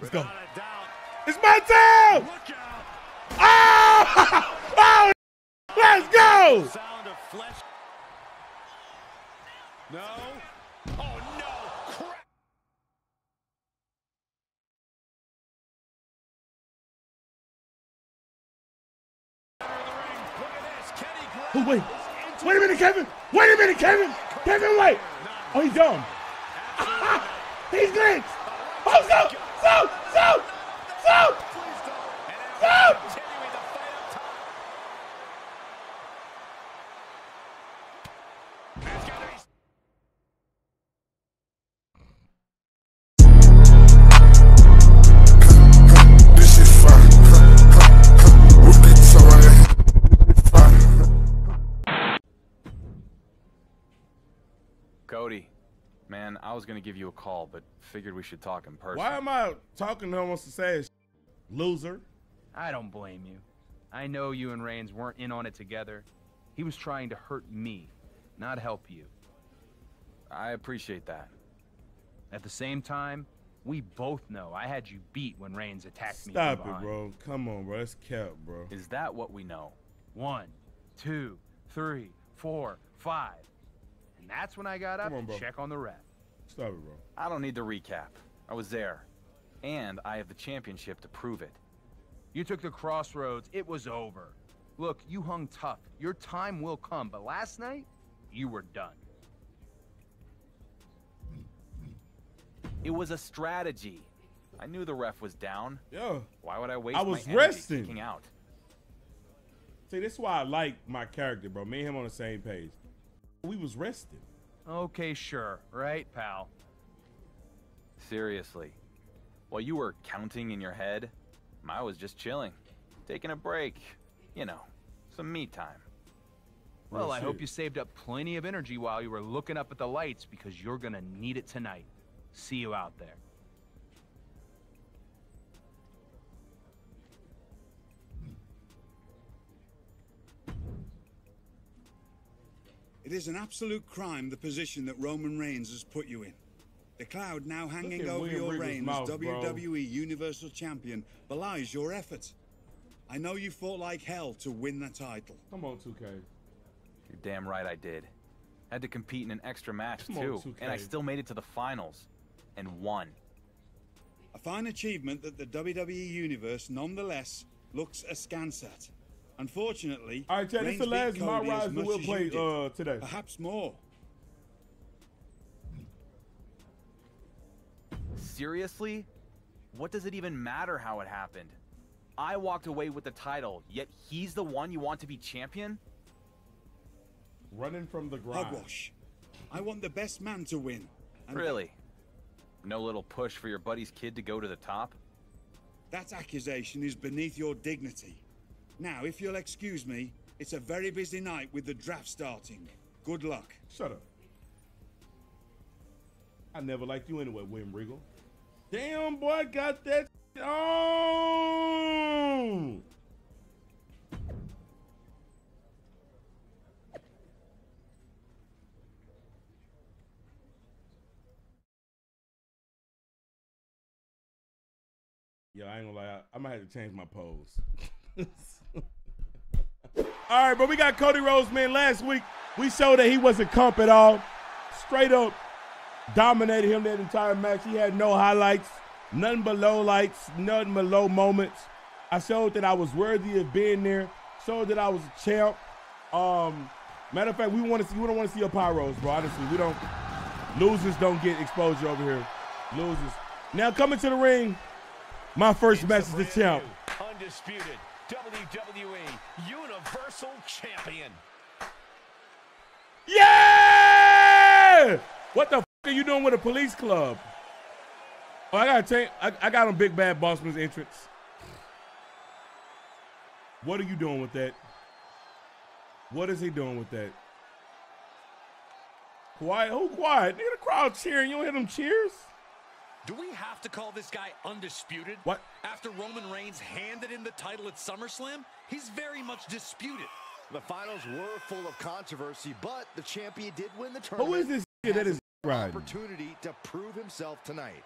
Let's go. It's my time! Oh! oh! Let's go! No. Oh no. Oh, wait. Wait a minute, Kevin. Wait a minute, Kevin. Kevin, wait. Oh, he's dumb. he's glitched. Oh, so, so, so, so, I was gonna give you a call, but figured we should talk in person. Why am I talking to almost the same sh- loser? I don't blame you. I know you and Reigns weren't in on it together. He was trying to hurt me, not help you. I appreciate that. At the same time, we both know I had you beat when Reigns attacked me. Stop it, behind. bro. Come on, bro. That's cap, bro. Is that what we know? One, two, three, four, five. And that's when I got up Come on, to check on the ref. Stop it, bro. I don't need to recap. I was there. And I have the championship to prove it. You took the crossroads, it was over. Look, you hung tough. Your time will come, but last night, you were done. It was a strategy. I knew the ref was down. Yeah. Why would I waste I was resting. out? See, this is why I like my character, bro. Me and him on the same page. We was resting. Okay, sure. Right, pal? Seriously. While you were counting in your head, I was just chilling, taking a break. You know, some me time. Well, I hope you saved up plenty of energy while you were looking up at the lights because you're gonna need it tonight. See you out there. It is an absolute crime the position that Roman Reigns has put you in. The cloud now hanging over William your Regal's reign mouth, as bro. WWE Universal Champion belies your efforts. I know you fought like hell to win the title. Come on, 2K. You're damn right I did. Had to compete in an extra match Come too, 2K. and I still made it to the finals and won. A fine achievement that the WWE Universe nonetheless looks askance at. Unfortunately, All right, Chad, this is the last My Rise that we'll play uh, today. Perhaps more. Seriously? What does it even matter how it happened? I walked away with the title, yet he's the one you want to be champion? Running from the grind. Hogwash. I want the best man to win. And Really? No little push for your buddy's kid to go to the top? That accusation is beneath your dignity. Now, if you'll excuse me, it's a very busy night with the draft starting. Good luck. Shut up. I never liked you anyway, William Regal. Damn, boy, got that on. Yeah, I ain't gonna lie. I, might have to change my pose. all right, but we got Cody Rhodes, man. Last week, we showed that he wasn't comp at all. Straight up dominated him that entire match. He had no highlights, nothing but low lights, nothing but low moments. I showed that I was worthy of being there. Showed that I was a champ. Um, matter of fact, we want to see. We don't want to see your pyros, bro. Honestly, we don't. Losers don't get exposure over here. Losers. Now coming to the ring. My first match is the champ. Undisputed WWE Universal Champion. Yeah! What the are you doing with a police club? Oh, I gotta change. I, I got on Big Bad Bossman's entrance. What are you doing with that? What is he doing with that? Quiet. Who quiet? Nigga, the crowd cheering. You don't hear them cheers? Do we have to call this guy undisputed? What? After Roman Reigns handed him the title at SummerSlam, he's very much disputed. The finals were full of controversy, but the champion did win the tournament. Who is this nigga that Has riding? Opportunity to prove himself tonight.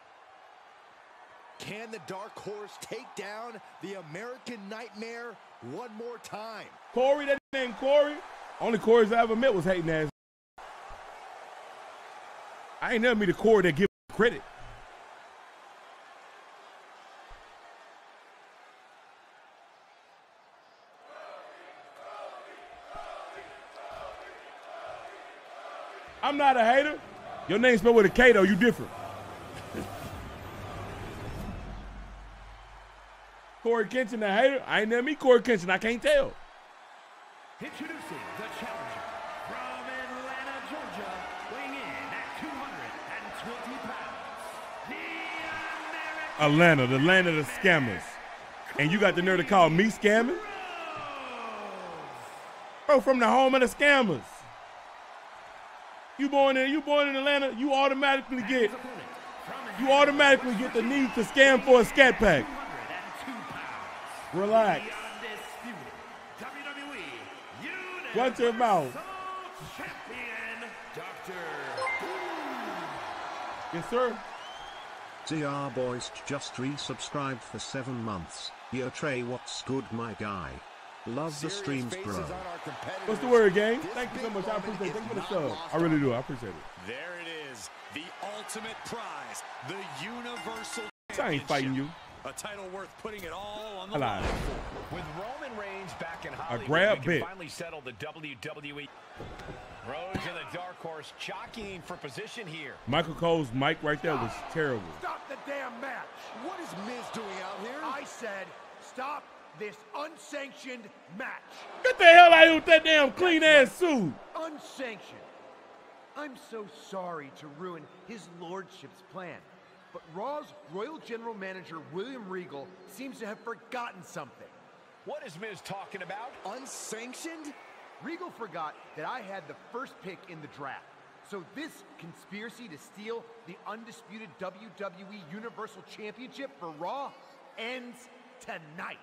Can the Dark Horse take down the American Nightmare one more time? Corey, that name Corey. Only Corey's I ever met was hating ass. I ain't never meet a Corey that give credit. I'm not a hater. Your name spelled with a K though, you different. Corey Kenshin, a hater? I ain't never meet Corey Kenshin. I can't tell. Introducing the challenger from Atlanta, Georgia, weighing in at 220 pounds, the American Atlanta, the land of the scammers. And you got the nerve to call me scamming? Bro, from the home of the scammers. You born in you born in Atlanta, you automatically get you automatically get the need to scam for a scat pack. Relax. Watch your mouth. Yes, sir. ZR Boys just resubscribed for 7 months. Yo Trey, what's good, my guy? Love the streams, faces bro. on our competitors. What's the word, gang? Thank you so much. I appreciate it. is Thank you for the sub. I really do. I appreciate it. There it is, the ultimate prize, the Universal I ain't fighting you. A title worth putting it all on the line. With Roman Reigns back in Hollywood, grab we can bit. finally settle the WWE. Rhodes and the Dark Horse jockeying for position here. Michael Cole's mic right there was terrible. Stop the damn match! What is Miz doing out here? I said, stop this unsanctioned match. Get the hell out of here with that damn clean ass suit. Unsanctioned. I'm so sorry to ruin his lordship's plan, but Raw's Royal General Manager William Regal seems to have forgotten something. What is Miz talking about? Unsanctioned? Regal forgot that I had the first pick in the draft. So this conspiracy to steal the undisputed WWE Universal Championship for Raw ends tonight.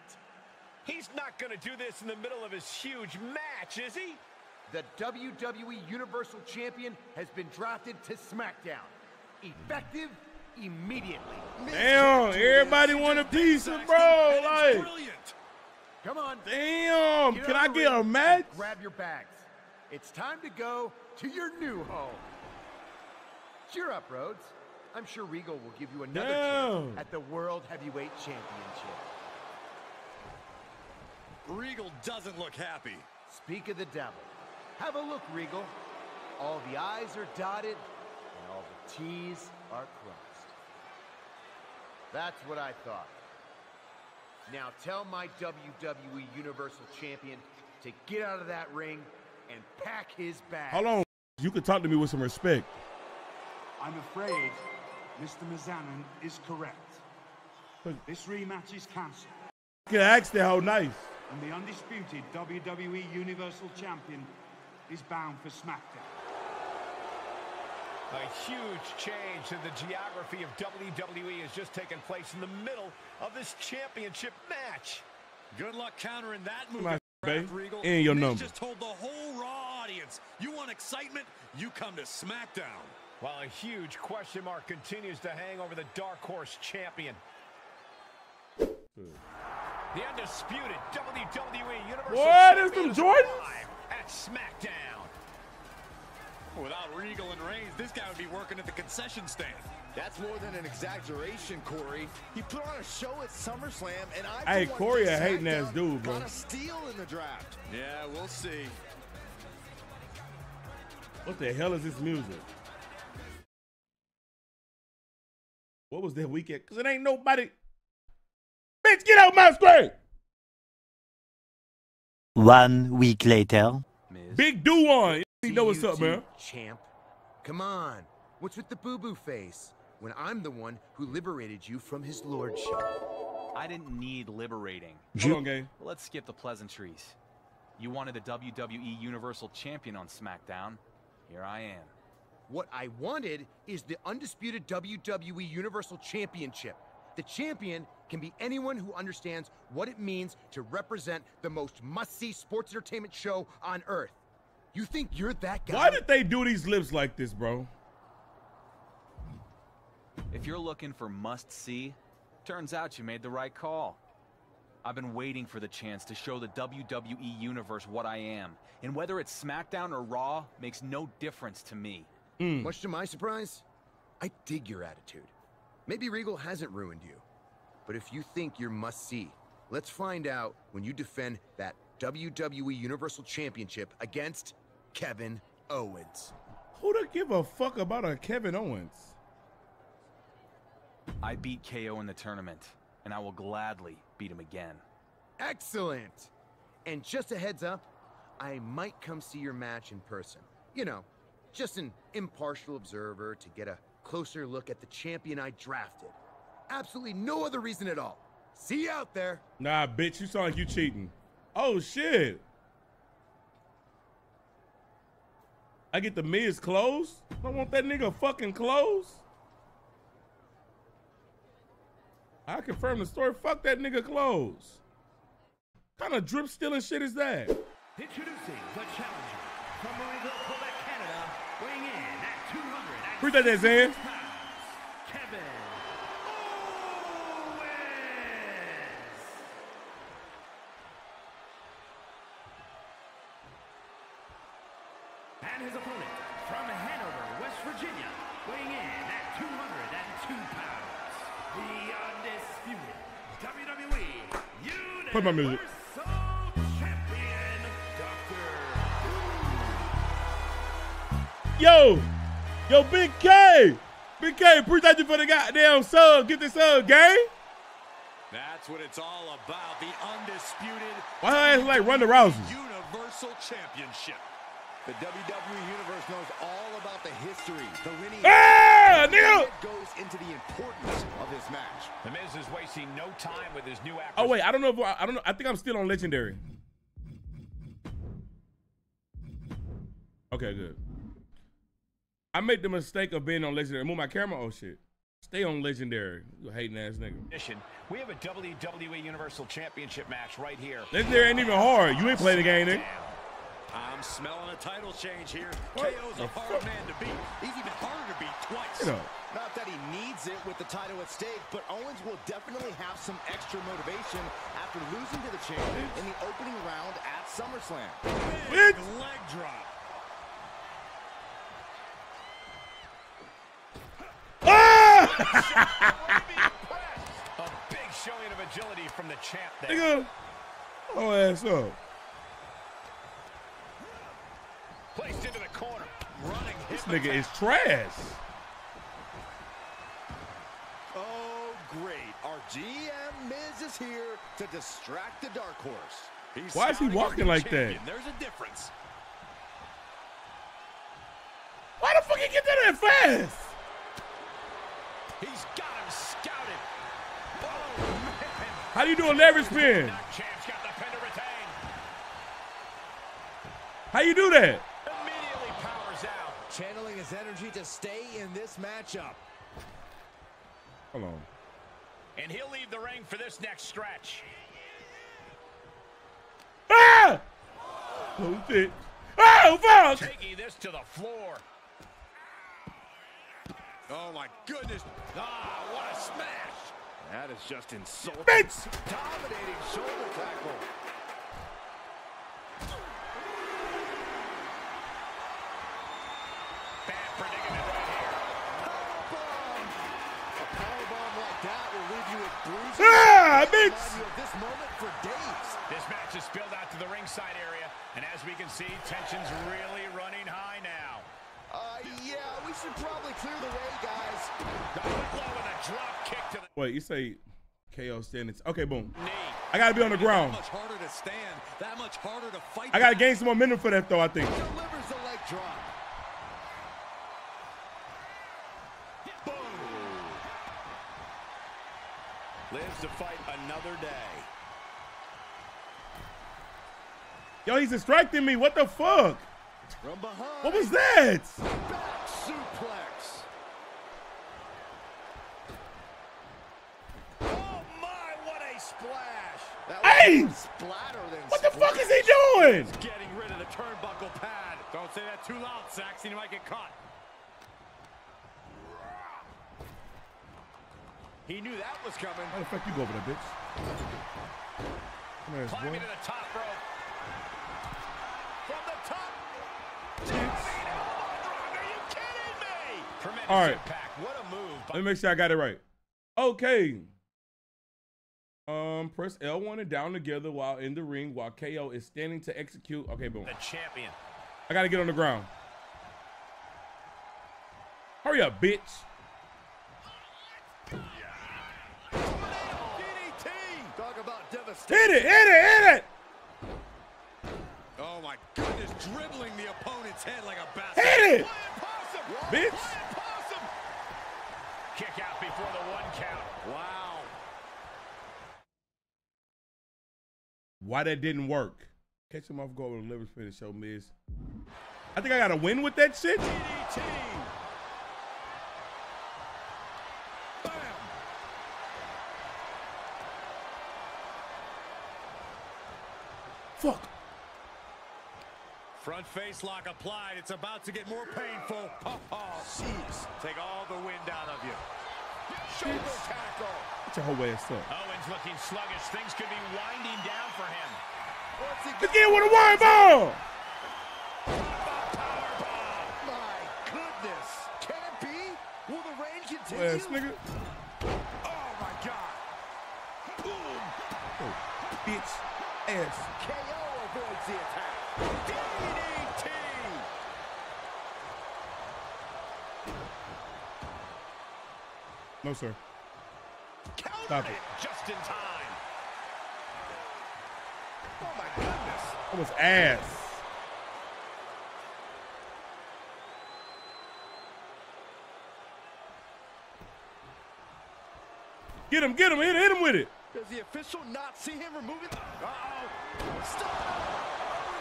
He's not going to do this in the middle of his huge match, is he? The WWE Universal Champion has been drafted to SmackDown. Effective immediately. Damn, everybody want a piece of bro. Like, brilliant. Come on. damn. get Can I get a ring match? Grab your bags. It's time to go to your new home. Cheer up, Rhodes. I'm sure Regal will give you another chance at the World Heavyweight Championship. Regal doesn't look happy. Speak of the devil. Have a look, Regal. All the I's are dotted and all the T's are crossed. That's what I thought. Now tell my WWE Universal Champion to get out of that ring and pack his bag. Hold on. You can talk to me with some respect. I'm afraid Mr. Mizanin is correct. This rematch is cancelled, You can ask that how nice. And the undisputed WWE Universal Champion is bound for SmackDown. A huge change in the geography of WWE has just taken place in the middle of this championship match. Good luck countering that move. My at babe, Regal. and your Miz number. just told the whole Raw audience, you want excitement? You come to SmackDown. While a huge question mark continues to hang over the Dark Horse champion. Hmm. The undisputed WWE Universal What is Champion them Jordans? At SmackDown. Without Regal and Reigns, this guy would be working at the concession stand. That's more than an exaggeration, Corey. He put on a show at SummerSlam, and I. Hey, Corey a hating ass dude, bro. Got a steal in the draft. Yeah, we'll see. What the hell is this music? What was that weekend? Because it ain't nobody. Bitch, get out my screen! One week later. Big do one. You know what's up, man. Champ. Come on. What's with the boo-boo face? When I'm the one who liberated you from his lordship. I didn't need liberating. Hold on, gang. Let's skip the pleasantries. You wanted the WWE Universal Champion on SmackDown. Here I am. What I wanted is the undisputed WWE Universal Championship. The champion can be anyone who understands what it means to represent the most must-see sports entertainment show on earth. You think you're that guy? Why did they do these lips like this, bro? If you're looking for must see, Turns out you made the right call. I've been waiting for the chance to show the WWE Universe what I am. And whether it's SmackDown or Raw makes no difference to me. Much to my surprise, I dig your attitude. Maybe Regal hasn't ruined you. But if you think you're must see, let's find out when you defend that WWE Universal Championship against Kevin Owens. Who to give a fuck about a Kevin Owens? I beat KO in the tournament, and I will gladly beat him again. Excellent! And just a heads up, I might come see your match in person. You know, just an impartial observer to get a closer look at the champion I drafted. Absolutely no other reason at all. See you out there. Nah, bitch, you sound like you cheating. Oh shit. I get the Miz clothes? I want that nigga fucking clothes. I confirm the story. Fuck that nigga clothes. kind of drip stealing shit is that? Introducing the challenger from Marieville, Quebec, Canada, weighing in at 200 Appreciate that, Zan. Eh? Kevin And his opponent from Hanover, West Virginia, weighing in at 202 pounds, the undisputed WWE Universal Play my music. Champion, Yo, yo, Big K. Big K, appreciate you for the goddamn sub. Get this sub, gang. That's what it's all about. The undisputed Why her ass like Ronda Rousey? Universal Championship. The WWE Universe knows all about the history, the lineage. Ah, and nigga! it goes into the importance of this match. The Miz is wasting no time with his new. Oh wait, I don't know if I don't know. I think I'm still on legendary. Okay, good. I made the mistake of being on legendary. Move my camera. Oh shit. Stay on legendary. You hating ass nigga. We have a WWE Universal Championship match right here. Legendary ain't even hard. You ain't playing the game, nigga. I'm smelling a title change here. What KO's a hard man to beat. He's even harder to beat twice. You know. Not that he needs it with the title at stake, but Owens will definitely have some extra motivation after losing to the champion in the opening round at SummerSlam. Big leg drop. A big showing of agility from the champ there. Nigga. Oh ass up. Placed into the corner. Running This nigga is trash. Oh, great. Our GM Miz is here to distract the Dark Horse. He's Why is he walking like that? There's a difference. Why the fuck he get that fast? He's got him scouted. Oh, man. How do you do a leverage spin? Champ's got the pin. How you do that? Immediately powers out. Channeling his energy to stay in this matchup. Hold on. And he'll leave the ring for this next stretch. Ah! Oh shit. Oh fuck! Taking this to the floor. Oh, my goodness. Ah, what a smash. That is just insulting. Bitch! Dominating shoulder tackle. Bad predicament right here. Powerbomb. A powerbomb like that will leave you with bruises. Ah, and bitch! remind you of this moment for days. This match is spilled out to the ringside area, and as we can see, tension's really running high now. Yeah, we should probably clear the way, guys. The hook low and a drop kick to the Wait, you say KO standing? Okay, boom. Knee. I gotta be on the ground. That much harder to stand. That much harder to fight. I gotta gain some momentum for that though. I think. Delivers the leg drop. Boom. Lives to fight another day. Yo, he's distracting me. What the fuck? From behind. What was that? Back suplex. Oh my, what a splash! That Hey! splatter than What the fuck is he doing? Getting rid of the turnbuckle pad. Don't say that too loud, Saxton. You might get caught. He knew that was coming. How the fuck you go over there, bitch? Come here, Climbing boy. to the top rope. From the top. Tremendous All right. impact. What a move. Let me make sure I got it right. Okay. Um, press L1 and down together while in the ring while KO is standing to execute. Okay, boom. The champion. I gotta get on the ground. Hurry up, bitch. About Hit it, hit it, hit it. Oh my goodness, dribbling the opponent's head like a basket. Hit it. Bitch. Possum. Kick out before the one count. Wow. Why that didn't work? Catch him off guard with a liver spin to show Miz. I think I gotta win with that shit. DDT. Bam. Fuck. Front face lock applied. It's about to get more painful. Oh, oh, jeez. Take all the wind out of you. Shoulder tackle. Get your whole ass up. Owens looking sluggish. Things could be winding down for him. What's he Let's get with a wide ball. My goodness. Can it be? Will the reign continue? Ass nigga. Oh my God. Boom. Oh, bitch. Ass. KO avoids the attack. DDT. No, sir. Countered Stop it. just in time. Oh my goodness. That was ass. Get him, get him, hit, hit him with it. Does the official not see him removing? Uh-oh. Owens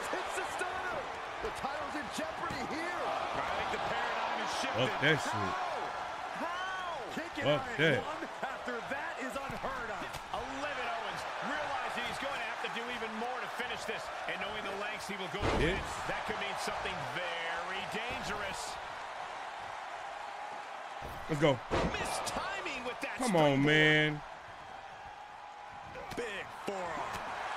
hits the stunner. The title's in jeopardy here. I think the paradigm is shifted. Fuck that shit. How? Kicking Fuck on one after that is unheard of. A livid Owens realizing he's going to have to do even more to finish this, and knowing the lengths he will go to win, that could mean something very dangerous. Let's go. Missed timing with that. Come on, man. Big forearm.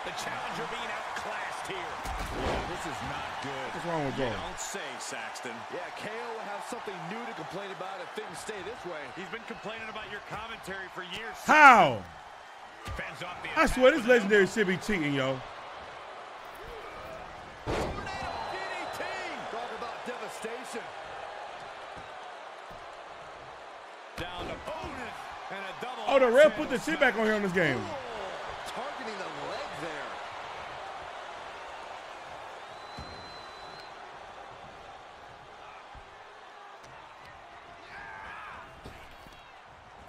The challenger being outclassed here. This is not good. What's wrong with You don't say, Saxton. Yeah, KO will have something new to complain about if things stay this way. He's been complaining about your commentary for years. How? Fends off the I swear this legendary should be cheating, yo. DDT. Talk about devastation. Down to opponent and a double. Oh, the ref put the shit back on here on this game. Targeting the leg there.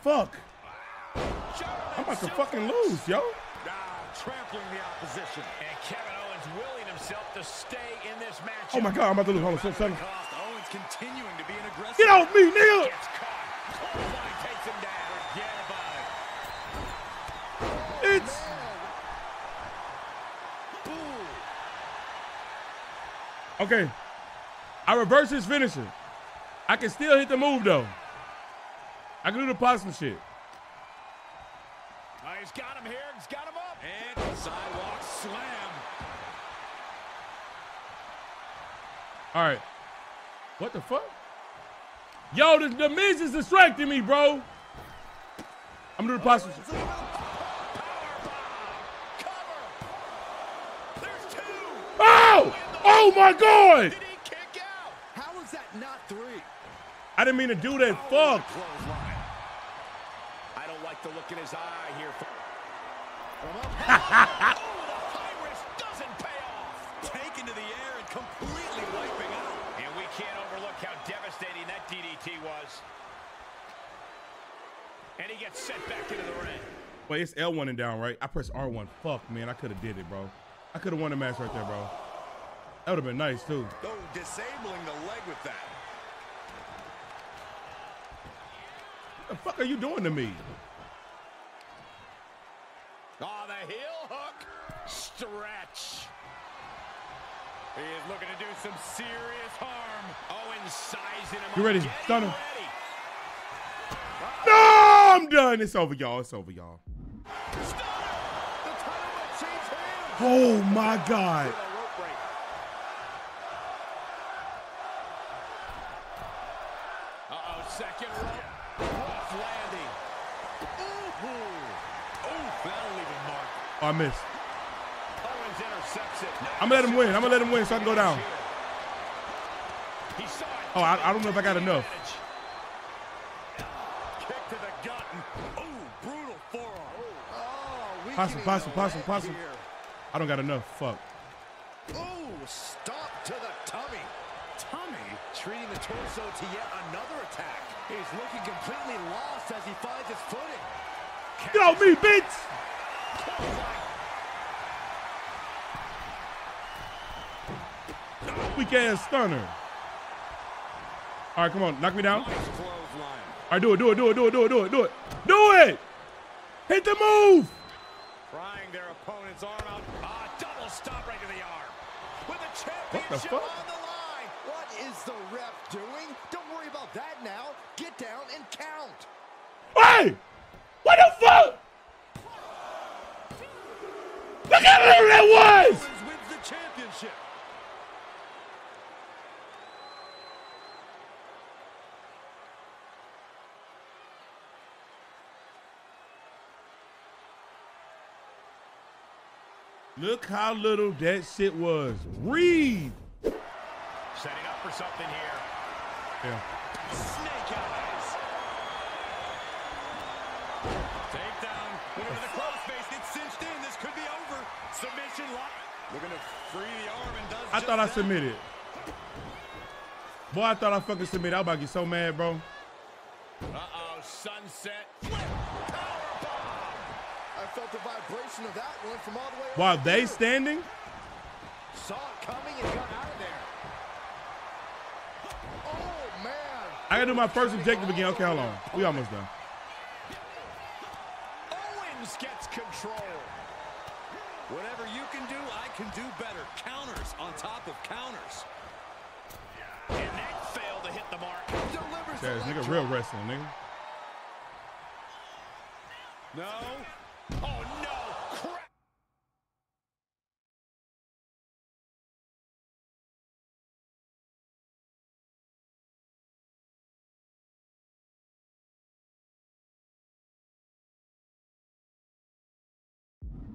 Fuck. I'm about to fucking lose, yo. Trampling the opposition. And Kevin Owens willing himself to stay in this match. Oh my god, I'm about to lose. Hold on. Cost Owens continuing to be an aggressive. Get off me, nigga. Gets caught. Takes him down. Forget about it. It's. Okay. I reverse his finisher. I can still hit the move though. I can do the possum shit. Oh, he's got him here. He's got him up. And sidewalk slam. All right. What the fuck? Yo, the, the Miz is distracting me, bro. I'm gonna do the possum shit. There's two. Oh! Oh my god! Did he kick out? How is that not three? I didn't mean to do that. Oh, fuck. Clothesline. I don't like the look in his eye here. oh, the high doesn't pay off. Taken to the air and completely wiping out. And we can't overlook how devastating that DDT was. And he gets sent back into the ring. Wait, it's L1 and down, right? I pressed R1. Fuck, man. I could have did it, bro. I could have won the match right there, bro. That would have been nice, too. Oh, disabling the leg with that. What the fuck are you doing to me? Oh, the heel hook. Stretch. He is looking to do some serious harm. Owens sizing him You ready? Stunner. ready. No! I'm done. It's over, y'all. It's over, y'all. Oh my God. Uh-oh, second rope. Rough landing. Ooh. Ooh, that'll leave a mark. Oh, I missed. I'm gonna let him win. I'm gonna let him win so I can go down. Oh, I, I don't know if I got enough. Possum, possum, possum, possum. I don't got enough. Fuck. Oh, stop to the tummy. Tummy treating the torso to yet another attack. He's looking completely lost as he finds his footing. Get me, bitch! Weak ass stunner. All right, come on, knock me down. Nice. All right, do it, do it, do it, do it, do it, do it, do it. Do it! Hit the move! Prying their opponent's arm out. Ah, double stop right to the arm. With the What the championship fuck? on the line. What is the ref doing? Don't worry about that now. Get down and count. Hey! What the fuck? Look how little that was! Owens wins the championship. Look how little that shit was. Read. Setting up for something here. Yeah. Snake eyes. Takedown. Looking for the close face. It's cinched in. This could be over. Submission lock. Looking to free the arm and does I thought I submitted. Boy, I thought I fucking submitted. I was about to get so mad, bro. Uh-oh, sunset. Felt the vibration of that one from all the way While they standing, Saw it coming and got out of there. Oh, man. I gotta do my first objective again. Okay, hold on. We almost done. Owens gets control. Whatever you can do, I can do better. Counters on top of counters. And that failed to hit the mark. Delivers Chaz, nigga, real wrestling, nigga. No. Oh, no. Crap.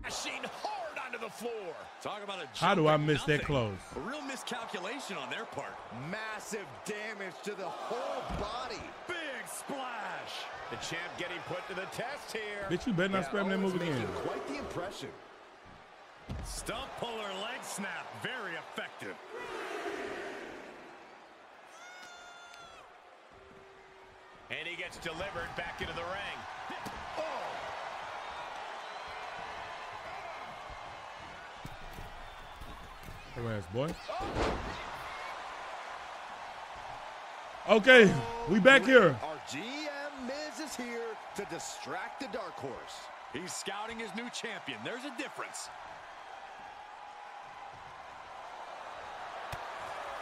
Machine the floor. Talk about a How do I at miss that close? A real miscalculation on their part. Massive damage to the whole body. Big splash. The champ getting put to the test here. Bitch, you better not spam that move again. Quite the impression. Stump puller leg snap. Very effective. And he gets delivered back into the ring. Oh, Her ass, boy. Okay, we back here. Our GM Miz is here to distract the dark horse. He's scouting his new champion. There's a difference.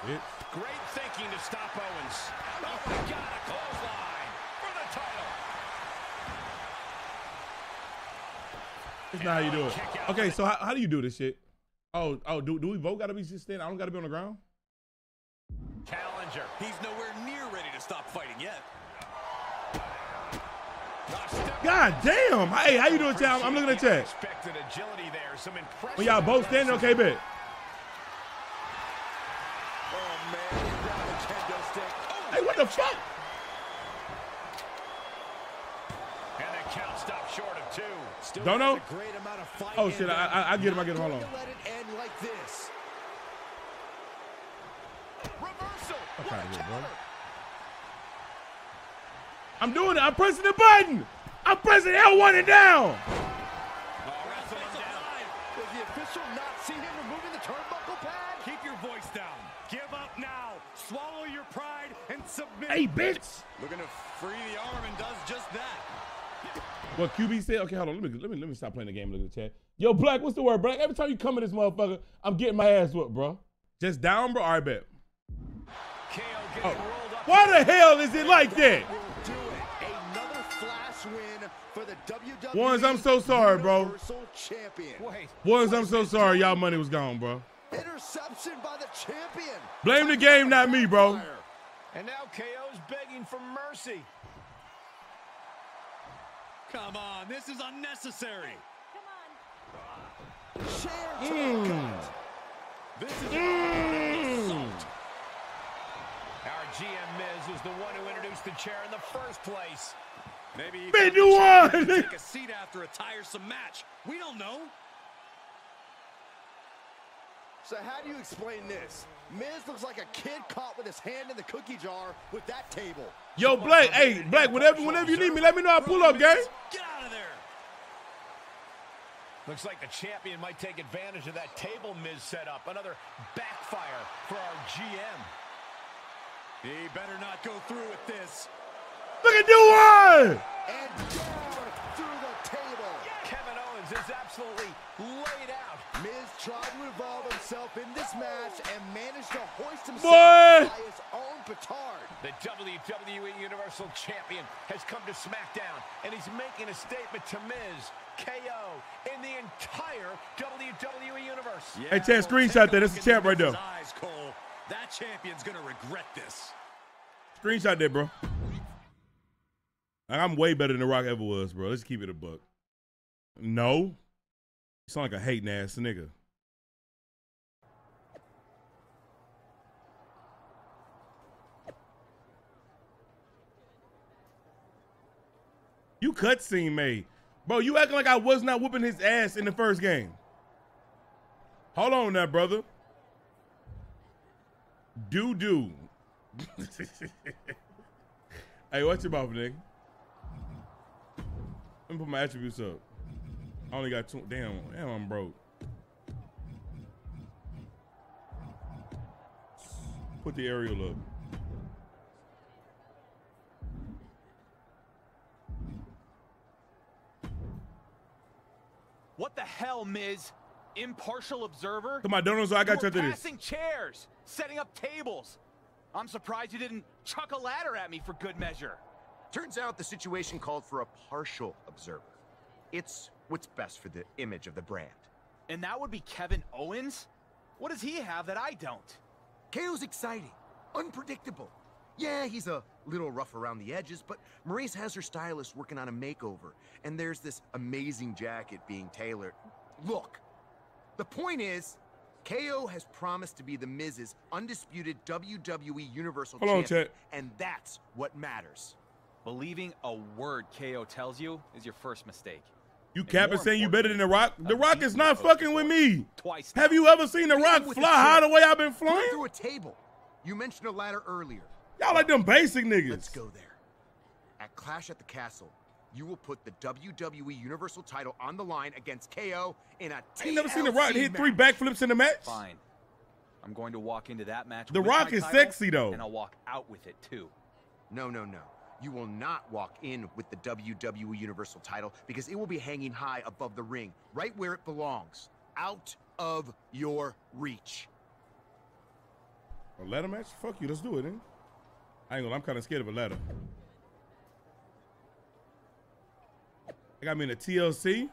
Bitch. great thinking to stop Owens. Oh my God, a clothesline for the title. That's not how you do it. Okay, so how, how do you do this shit? Oh, oh, do, do we both gotta be just standing? I don't gotta be on the ground? Challenger. He's nowhere near ready to stop fighting yet. God damn! Hey, how you doing, Chad? I'm looking at chat. Expected agility there. Some impressive. When y'all both standing, okay, bet. Oh, man. he grabbed the kendo stick. Hey, what the fuck? And the count stopped short of two. Still Don't know? a great amount of fight Oh shit. I, I, I get him, I get him. Hold on. to let it end like this. Reversal. Fuck What out a of here, bro. I'm doing it. I'm pressing the button. I'm pressing L1 and down. Oh, wrestle him down. Does the official not see him removing the turnbuckle pad? Keep your voice down. Give up now. Swallow your pride and submit. Hey, bitch. Looking to free the arm and does just that. What QB said? Okay, hold on. Let me let me let me stop playing the game. and Look at the chat. Yo, Black, what's the word, Black? Every time you come in this motherfucker, I'm getting my ass whooped, bro. Just down, bro. All right, bet. KO Oh. up. Why the hell is it like that? Will do it. Another flash win the WWE Ones, I'm so sorry, bro. Universal Champion. Wait. Ones, I'm so sorry. Y'all money was gone, bro. Interception by the champion. Blame the game, not me, bro. And now KO's begging for mercy. Come on, this is unnecessary. Chair Mm. This is Mm. Our GM Miz was the one who introduced the chair in the first place. Maybe he Been found the the chance one. to Take a seat after a tiresome match. We don't know. So how do you explain this? Miz looks like a kid caught with his hand in the cookie jar with that table. Yo, Black. Hey, Black. Whenever, whenever you need me, let me know. I pull up, gang. Get out of there. Looks like the champion might take advantage of that table Miz set up. Another backfire for our GM. He better not go through with this. Look at you one. And down through the table. Kevin Owens is absolutely laid out. Miz tried to involve himself in this match and managed to hoist himself Boy. by his own petard. The WWE Universal Champion has come to SmackDown, and he's making a statement to Miz, KO, in the entire WWE Universe. Hey, Chad, screenshot that. That's the champ right there. His eyes, Cole. That champion's gonna regret this. Screenshot that, bro. Like, I'm way better than The Rock ever was, bro. Let's keep it a buck. No. You sound like a hating ass nigga. You cutscene made. Bro, you acting like I was not whooping his ass in the first game. Hold on now, brother. Do do. hey, watch your mouth, nigga. Let me put my attributes up. I only got two. Damn, damn, I'm broke. Put the aerial up. What the hell, Miz? Impartial observer? Come on, Donald, so I got you you were after this. passing chairs, setting up tables. I'm surprised you didn't chuck a ladder at me for good measure. Turns out the situation called for a partial observer. It's what's best for the image of the brand. And that would be Kevin Owens? What does he have that I don't? KO's exciting, unpredictable. Yeah, he's a little rough around the edges, but Maryse has her stylist working on a makeover, and there's this amazing jacket being tailored. Look, the point is, KO has promised to be the Miz's undisputed WWE Universal Hold on, Champion, Chet. and that's what matters. Believing a word KO tells you is your first mistake. You And capping saying you better than The Rock? The Rock is not fucking with me. Twice. Have you ever seen The Rock fly the high the way I've been flying? through a table. You mentioned a ladder earlier. Y'all like them basic niggas. Let's go there. At Clash at the Castle, you will put the WWE Universal title on the line against KO in a I ain't never seen The Rock TLC hit three match. backflips in the match. Fine. I'm going to walk into that match. The with Rock my is title, sexy, though. And I'll walk out with it too. No, no, no. You will not walk in with the WWE Universal title because it will be hanging high above the ring, right where it belongs, out of your reach. A ladder match? Fuck you. Let's do it, then. I ain't gonna. I'm kind of scared of a ladder. I got me in a TLC.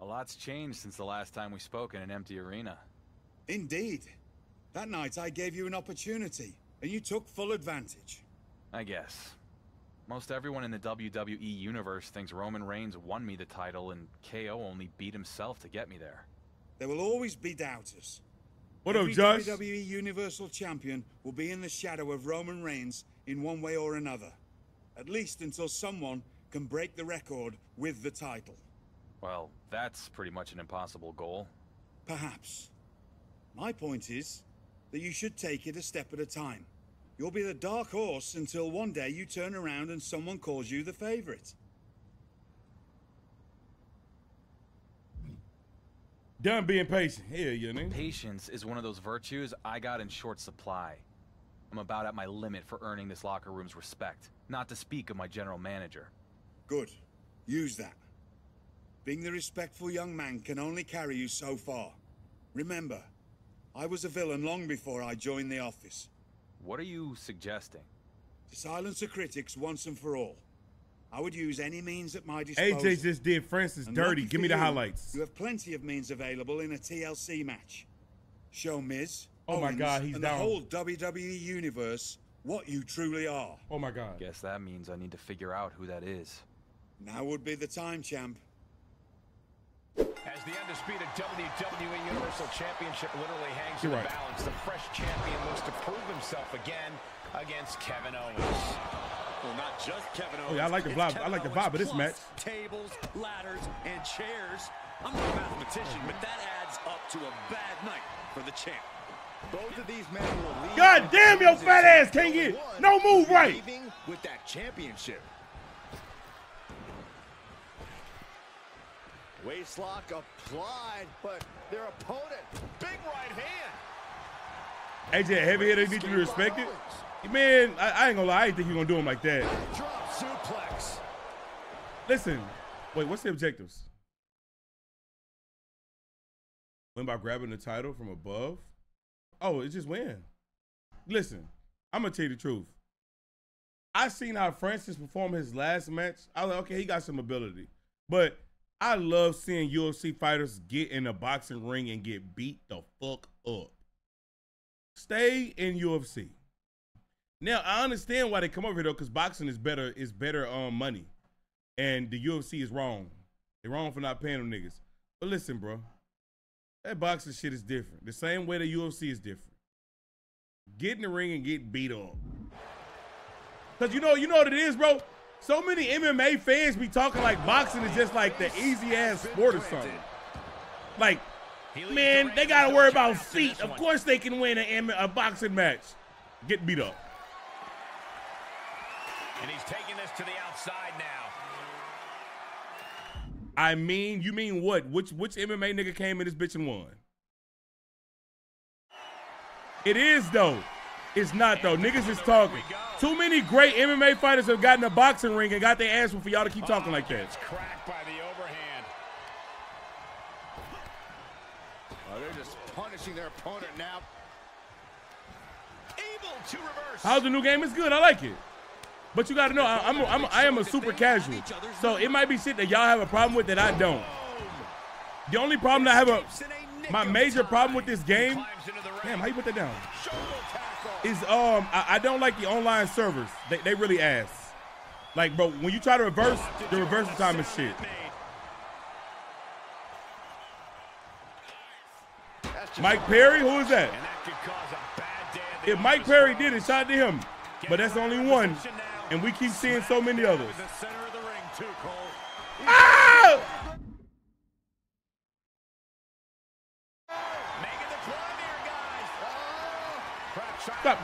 A lot's changed since the last time we spoke in an empty arena. Indeed. That night I gave you an opportunity, and you took full advantage. I guess. Most everyone in the WWE universe thinks Roman Reigns won me the title and KO only beat himself to get me there. There will always be doubters. What up, Every Josh? WWE Universal Champion will be in the shadow of Roman Reigns in one way or another. At least until someone can break the record with the title. Well, that's pretty much an impossible goal. Perhaps. My point is that you should take it a step at a time. You'll be the dark horse until one day you turn around and someone calls you the favorite. Done being patient. Hell yeah, nigga. Patience is one of those virtues I got in short supply. I'm about at my limit for earning this locker room's respect, not to speak of my general manager. Good. Use that. Being the respectful young man can only carry you so far. Remember, I was a villain long before I joined the office. What are you suggesting? To silence the critics once and for all. I would use any means at my disposal. AJ just did Francis And dirty. Give me the you, highlights. You have plenty of means available in a TLC match. Show Miz, Oh my God, he's and down. the whole WWE universe what you truly are. Oh my God. Guess that means I need to figure out who that is. Now would be the time, champ. As the undisputed WWE Universal Championship literally hangs in You're the right. balance, the fresh champion looks to prove himself again against Kevin Owens. Well, not just Kevin Owens. Oh, yeah, I like the vibe- I like the vibe of this match. Tables, ladders, and chairs. I'm not a mathematician, but that adds up to a bad night for the champ. Both of these men will leave. God damn, your fat ass can't get no move right. With that championship. Waistlock applied, but their opponent, big right hand. AJ, heavy hitter, need to be respected. Man, I, I ain't gonna lie. I didn't think you were gonna do him like that. Drop suplex. Listen, wait, what's the objectives? Win by grabbing the title from above? Oh, it's just win. Listen, I'm gonna tell you the truth. I seen how Francis perform his last match. I was like, okay, he got some ability. But I love seeing UFC fighters get in a boxing ring and get beat the fuck up. Stay in UFC. Now I understand why they come over here though, because boxing is better is better um money, and the UFC is wrong. They're wrong for not paying them niggas. But listen, bro, that boxing shit is different. The same way the UFC is different. Get in the ring and get beat up. Cause you know you know what it is, bro. So many MMA fans be talking like boxing is just like the easy ass sport or something. Like, man, they gotta worry about feet. Of course they can win a, a boxing match. Get beat up. And he's taking this to the outside now. I mean, you mean what? Which which MMA nigga came in this bitch and won? It is though. It's not though. Niggas is talking. Too many great MMA fighters have gotten a boxing ring and got their ass for y'all to keep talking like that. It's cracked by the overhand. Oh, they're just punishing their opponent now. Able to reverse. How's the new game? It's good. I like it. But you got to know, I, I'm, I'm I am a super casual. So it might be shit that y'all have a problem with that I don't. The only problem that I have a, my major problem with this game, damn, how you put that down? Is um, I, I don't like the online servers. They, they really ass. Like, bro, when you try to reverse, the reversal time is shit. Mike Perry, who is that? If Mike Perry did it, shout out to him. But that's only one, and we keep seeing so many others. Ah! Stop,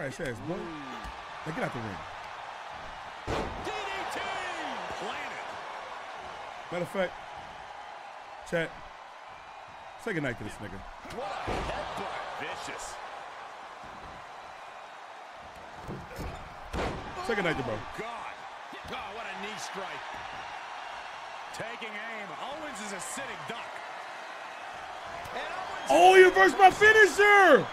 Trash ass boy. Now get out the ring. Matter of fact, chat. Say goodnight to this nigga. Vicious. Say goodnight to bro. Oh, God. Oh, what a knee strike. Taking aim. Owens is a sitting duck. Oh, you reversed my finisher!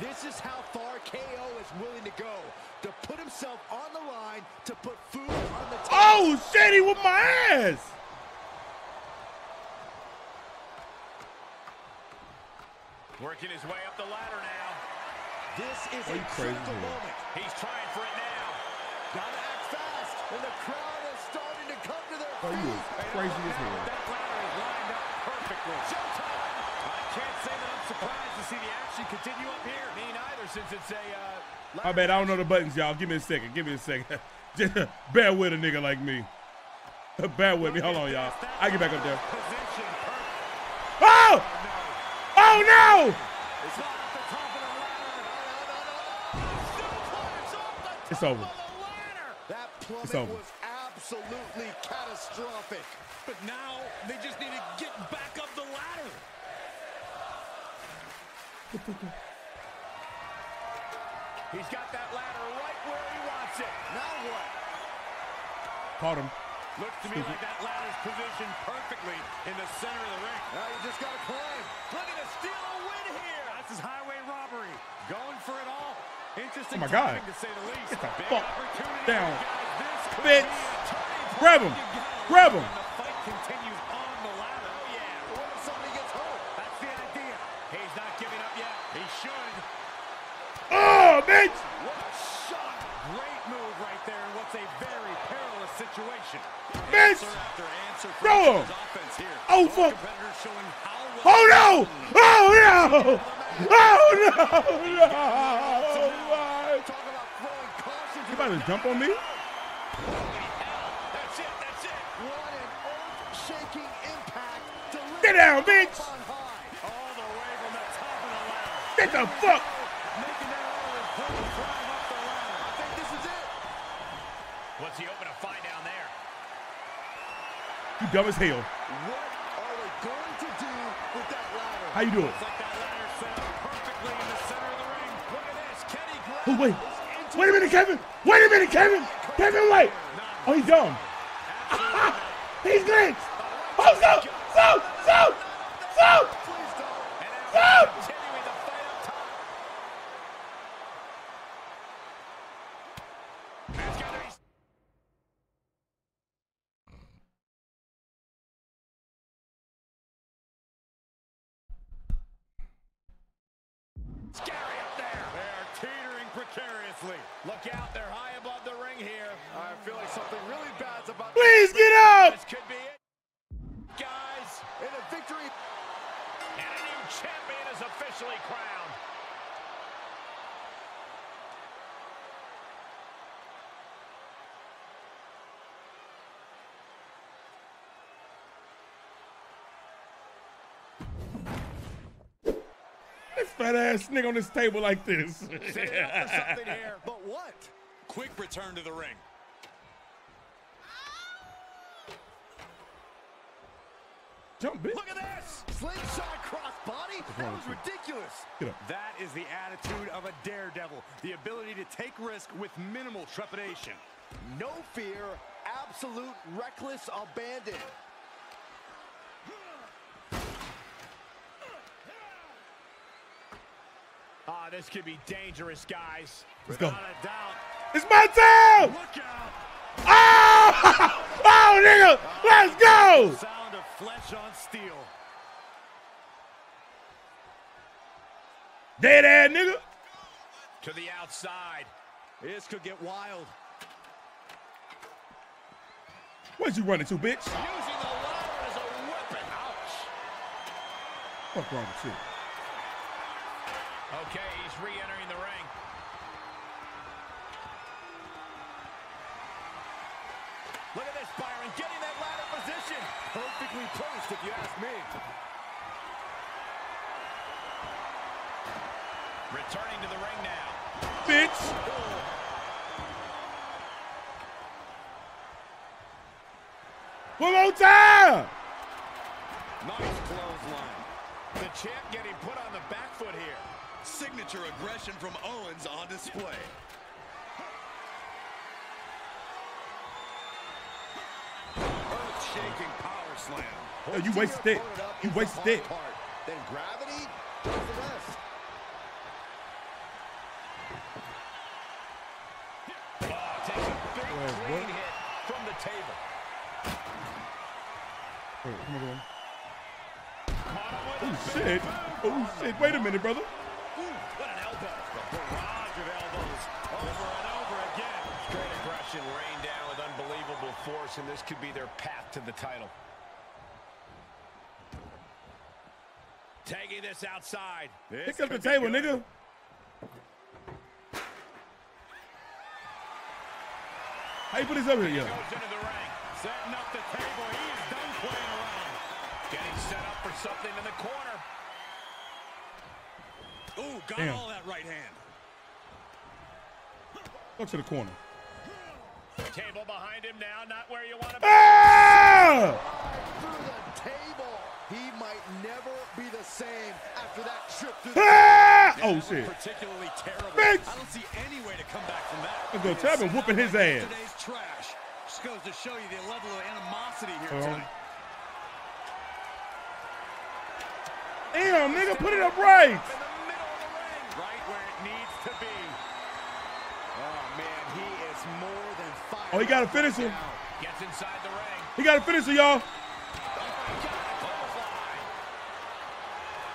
This is how far KO is willing to go. To put himself on the line, to put food on the table. Oh shit, he with my ass! Working his way up the ladder now. This is Are a you crazy, moment. He's trying for it now. Gotta act fast, and the crowd is starting to come to their Oh, you feet. crazy as hell. That ladder is lined up perfectly. Showtime. I can't say that I'm surprised to see the action continue up here. Me neither, since it's a uh, My bad, I don't know the buttons, y'all. Give me a second. Give me a second. Just bear with a nigga like me. Bear with me. Hold on, y'all. I get back up there. Oh! Oh no! It's over. That plummet It's over. was absolutely catastrophic. But now they just need to get back up the ladder. He's got that ladder right where he wants it. Now what? Caught him. Looks to me like that ladder's positioned perfectly in the center of the ring. Now you just gotta climb. Looking to steal a win here. This is highway robbery. Going for it all. Interesting Oh my God. to say the least. Get the Big fuck down. here, guys. This Bitch. be a turning Grab him. You gotta Grab him. when The fight continues on the ladder. Oh yeah. What if somebody gets hurt? That's the idea. He's not giving up yet. He should. Oh, bitch! What a shot. Great move right there in what's a very perilous situation. After Throw him. his offense here. Oh, fuck. competitors showing how well Oh no! Oh no! Oh no! No! Talk about oh, You about to jump on me? That's it. That's it. What an earth-shaking impact. Get down, bitch! on high. All the way from the top of the ladder. Get the fuck! Making that all important climb up the ladder. I think this is it. What's he open to find down there? You dumb as hell. What are they going to do with that ladder? How you doing? Oh wait. Wait a minute, Kevin! Wait a minute, Kevin! Kevin, wait! Oh, he's dumb. he's glitched! Oh, so! So! So! So! Please don't. And So! now continuing the fight up top. It's got to be Scary up there. They are teetering precariously. Look out, they're high above the ring here. I feel like something really bad's about Please get up! This could be it. Guys, And a victory. and a new champion is officially crowned. This fat ass nigga on this table like this. Setting up for something here. But what? Quick return to the ring. Jump, bitch. Look at this. Slingshot crossbody? That was ridiculous. Get up. That is the attitude of a daredevil. The ability to take risk with minimal trepidation. No fear, absolute reckless abandon. This could be dangerous, guys. Let's go. It's my time! Look out. Oh! Oh, nigga! Let's go! Sound of flesh on steel. Dead ass nigga. To the outside. This could get wild. What you running to, bitch? Using the ladder as a weapon. Ouch. Fuck wrong with you? Okay, he's re-entering the ring. Look at this, Byron, getting that ladder position. Perfectly placed, if you ask me. Returning to the ring now. Bitch! One more time! Nice clothesline. The champ getting put on the back foot here. Signature aggression from Owens on display. Earth-shaking power slam. Yo, you wasted it. You wasted it. part. Then gravity does the rest. Oh, takes a big Wait, clean what? hit from the table. Wait, come on, come on. Caught him with a Oh, shit. Oh, shit. Wait a minute, brother. Ooh, what an elbow. A barrage of elbows over and over again. Great aggression rained down with unbelievable and this could be their path to the title. Taking this outside. This Pick up the table, good. nigga. How you put this over here, yo? Goes into the ring. Setting up the table. He is done playing around. Getting set up for something in the corner. Ooh, got Damn. all that right hand. Go to the corner. Table behind him now, not where you want to be. Ah! Through the table. He might never be the same after that trip through the Ah! Oh, shit. Particularly terrible. Bitch! I don't see any way to come back from that. Let's go. Because Tevin whooping his ass. Today's trash. Just goes to show you the level of animosity here Uh-huh. tonight. Damn, nigga, put it up right. Right where it needs to be. Oh, man, he is more than fired. Oh, he got to finish him. Gets inside the ring. He got to finish him, y'all.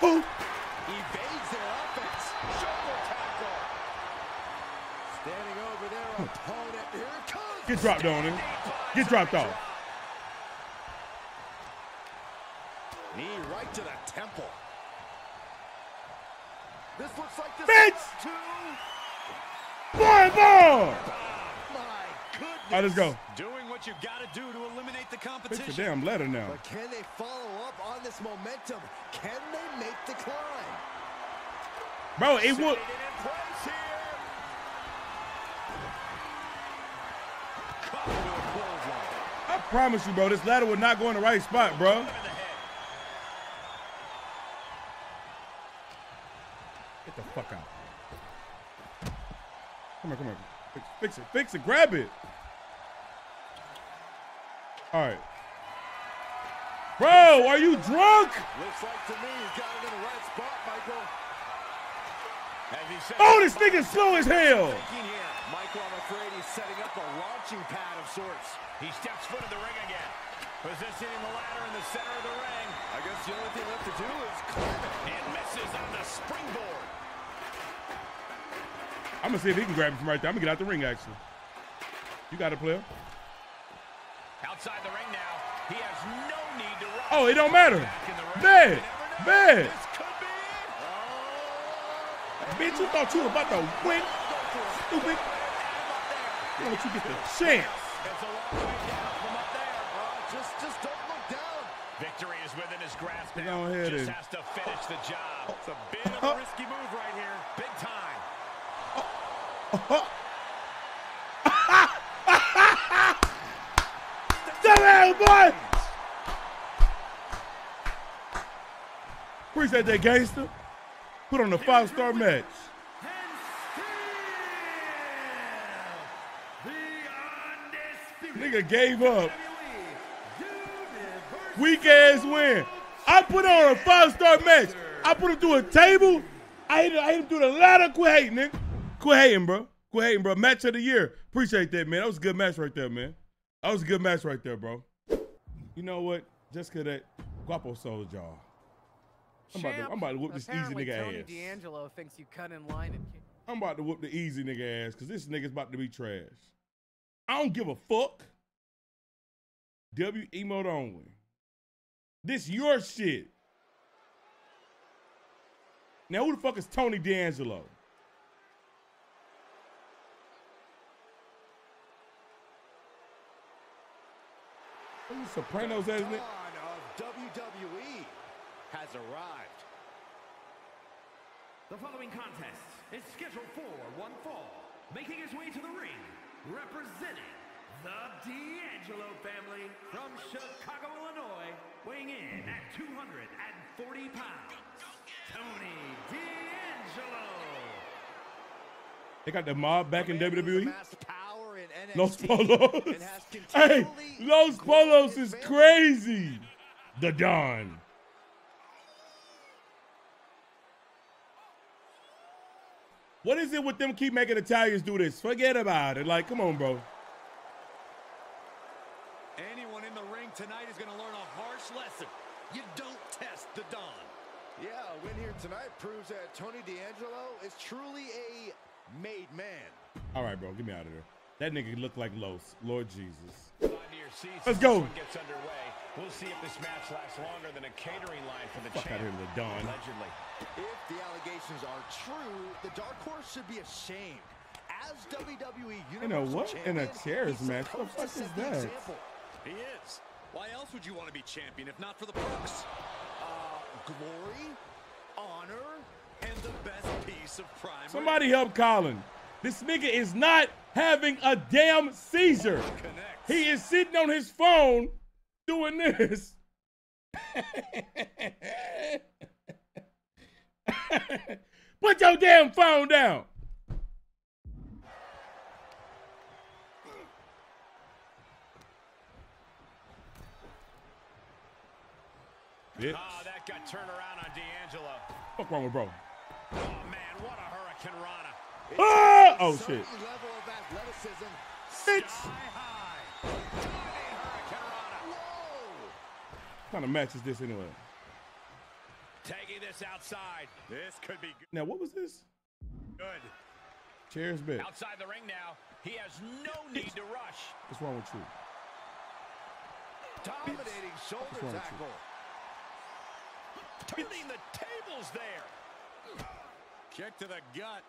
Oh, Who? Evades their offense. Shoulder tackle. Standing over their opponent. Here it comes. Get dropped on him. Get dropped off. Knee right to the temple. This looks like this. Bitch! Two. Boy, boy. My goodness. All right, let's go. Doing what you got to do to eliminate the Fix competition. the damn letter now. But can they follow up on this momentum? Can they make the climb? Bro, it would. Setting it in place here. Caught into a clothesline. I promise you, bro, this ladder would not go in the right spot, bro. In the head. Get the fuck out. Come on, come on. Fix, fix it, fix it, grab it. All right. Bro, are you drunk? Looks like to me he's got it in the right spot, Michael. As he said, Oh, this nigga's slow as hell. here. Michael, I'm afraid he's setting up a launching pad of sorts. He steps foot in the ring again. Positioning the ladder in the center of the ring. I guess the only thing left to do is climb it. And misses on the springboard. I'm gonna see if he can grab it from right there. I'm gonna get out the ring, actually. You got it, player. Outside the ring now. He has no need to rush. Oh, it don't matter. Back in the ring. Bad, You never know. bad. This could be it. Oh. Bitch, you thought you were about to win? Stupid. Why don't you get the chance? It's a long way down from up there. Just, just don't look down. Victory is within his grasp now. Just has to finish the job. It's a bit of a risky move right here. Big time. Boy! Appreciate that, gangster. Put on a five-star match. Nigga gave up. Weak ass win. I put on a five-star match. I put him through a table. I hit, I hit him through the ladder. Quit hating, nigga. Quit hating, bro. Quit hating, bro. Match of the year. Appreciate that, man. That was a good match right there, man. That was a good match right there, bro. You know what? Just cause that Guapo sold y'all. I'm about, to, I'm about to whoop this easy nigga Tony ass. D'Angelo thinks you cut in line and. I'm about to whoop the easy nigga ass because this nigga's about to be trash. I don't give a fuck. W emote only. This your shit. Now who the fuck is Tony D'Angelo? Sopranos ass nigga? Dawn of WWE has arrived. The following contest is scheduled for one fall. Making his way to the ring, representing the D'Angelo family from Chicago, Illinois, weighing in at 240 pounds, Tony D'Angelo. They got the mob back in E? WWE. Amassed power in NXT Los Polos. hey, continually Los Polos is crazy. The Don. What is it with them keep making Italians do this? Forget about it. Like, come on, bro. Anyone in the ring tonight is going to learn a harsh lesson. You don't test the Don. Yeah, a win here tonight proves that Tony D'Angelo is truly a made man. All right, bro. Get me out of there. That nigga look like Los. Lord Jesus. On to your seats Let's go. Gets underway. We'll see if this match lasts longer than a catering line for the Fuck champ. out here, the Don. Allegedly. If the allegations are true, the Dark Horse should be ashamed. As WWE Universal You know what? In a chairs match. What the to fuck set is the that? example. He is. Why else would you want to be champion if not for the perks? Uh, glory, honor, and the best piece of prime. Somebody help Colin. This nigga is not having a damn seizure. He is sitting on his phone doing this. Put your damn phone down. Ah, Bitch. Oh, that got turned around on D'Angelo. Fuck wrong with bro? Oh, man, what a hurricanrana. Ah! Oh shit. level of athleticism. Bitch. What kind of match is this anyway? Taking this outside. This could be good. Now what was this? good. Chairs bit. Outside the ring now. He has no need to rush. What's wrong with you? Dominating shoulder What's wrong with you? tackle. Turning the tables there. Kick to the gut.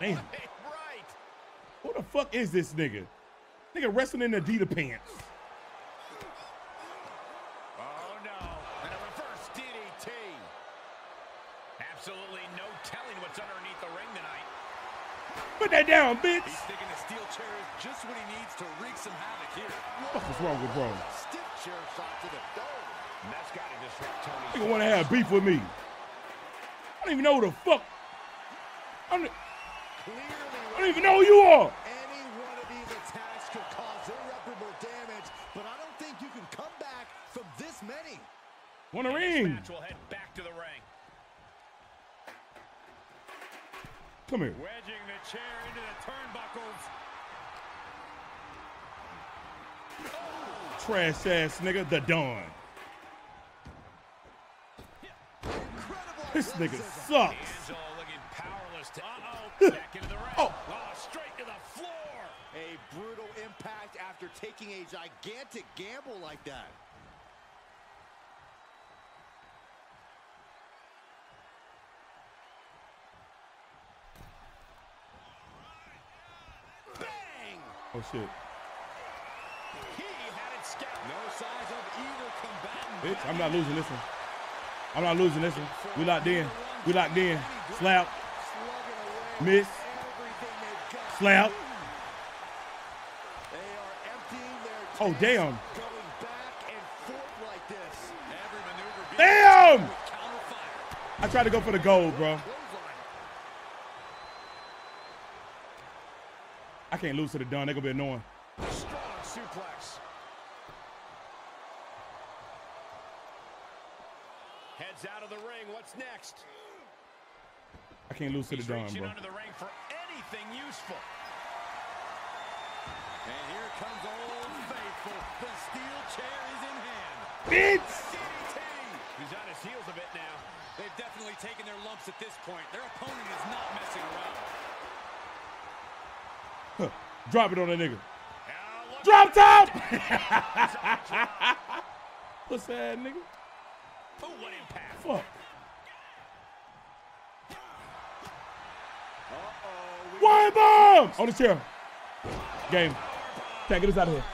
Damn. Right. Who the fuck is this nigga? Nigga wrestling in Adidas pants. Oh, no. And a reverse DDT. Absolutely no telling what's underneath the ring tonight. Put that down, bitch. He's thinking the steel chair is just what he needs to wreak some havoc here. What is wrong with bro? Stiff chair shot to the dome. And that's got to disrupt Tony's Nigga want to have beef with me. I don't even know who the fuck. I don't, I don't even know who you are. Any one of these attacks could cause irreparable damage, but I don't think you can come back from this many. Want a ring? match will head back to the ring. Come here. Wedging the chair into the turnbuckles. Trash ass nigga, the Don. This nigga sucks. D'Angelo looking powerless. To, uh-oh. Back into the ring. Oh. straight to the floor. A brutal impact after taking a gigantic gamble like that. Bang! Oh shit. He had it scouted. No signs of either combatant. Bitch, I'm not losing this one. I'm not losing this one. We locked in. We locked in. Slap. Miss. Slap. They are emptying their Oh damn. going back and forth like this. Every Oh, being Damn! fire. I tried to go for the gold, bro. I can't lose to the Don. They're gonna be annoying. Heads out of the ring. What's next? I can't lose to the reaching bro. under the ring for anything useful. And here comes Old Faithful. The steel chair is in hand. Bitch! DDT. He's on his heels a bit now. They've definitely taken their lumps at this point. Their opponent is not messing around. Huh. Drop it on that nigga. Drop top! What's that, nigga? Oh, what impact. Fuck. One bomb! On the chair. Game. Can't get us out of here.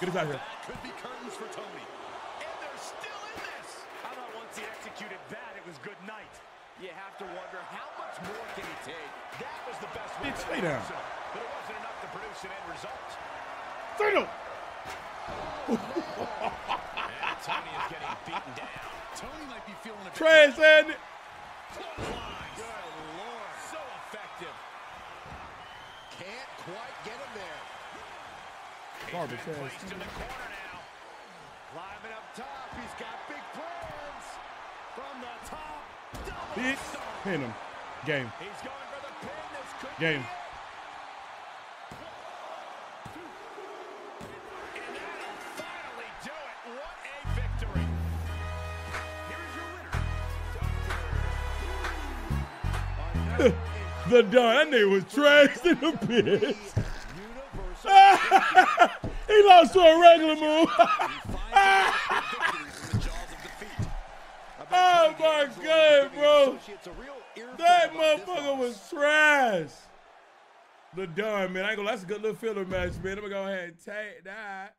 Get us out of here. Could be curtains for Tony. And they're still in this. How about once he executed that, it was good night. You have to wonder how much more can he take. That was the best to do down. but it wasn't enough to produce an end result. Turn And Tony is getting beaten down. Tony might be feeling a bit Trash. Good lord. So effective. Can't quite get him there. garbage. Placed in the corner now. Climbing up top, he's got big plans. From the Pin him. Game. Game. The Don. That was trashed in the bitch. he lost to a regular move. oh my god, bro. That motherfucker was trash. The done, man. I ain't gonna. That's a good little filler match, man. I'm gonna go ahead and take that.